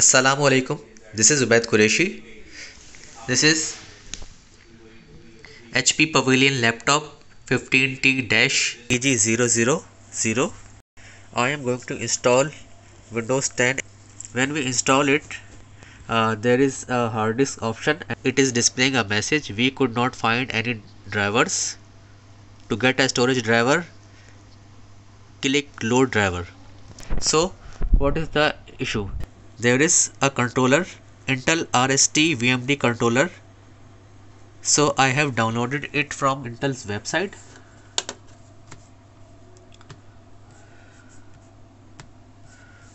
Assalamu alaikum. This is Ubaid Qureshi. This is HP Pavilion laptop 15T-EG000. I am going to install Windows 10. When we install it, uh, there is a hard disk option. It is displaying a message. We could not find any drivers. To get a storage driver, click load driver. So, what is the issue? There is a controller Intel RST VMD controller. So I have downloaded it from Intel's website.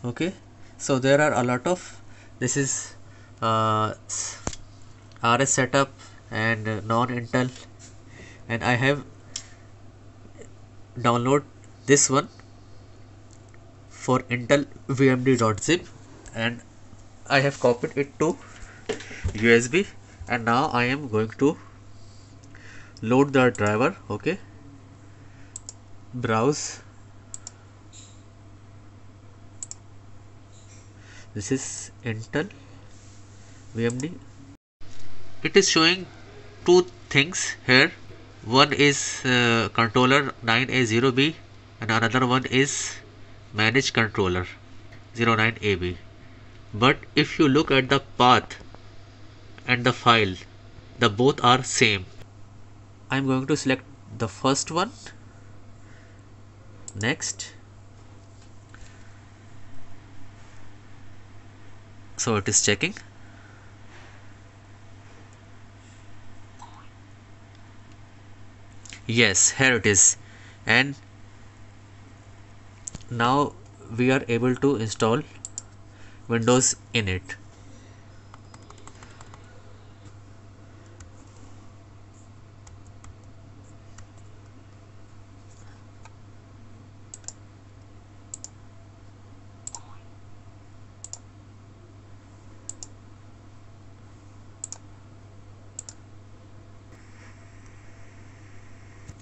Okay. So there are a lot of this is uh, RS setup and non-Intel. And I have download this one for Intel VMD.zip and I have copied it to USB and now I am going to load the driver okay? Browse. This is Intel VMD it is showing two things here. One is uh, controller 9A0B and another one is manage controller 09AB but if you look at the path and the file the both are same. I'm going to select the first one. Next. So it is checking. Yes here it is. And now we are able to install windows in it.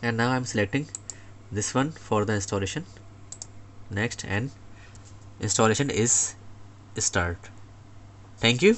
And now I'm selecting this one for the installation. Next and installation is start. Thank you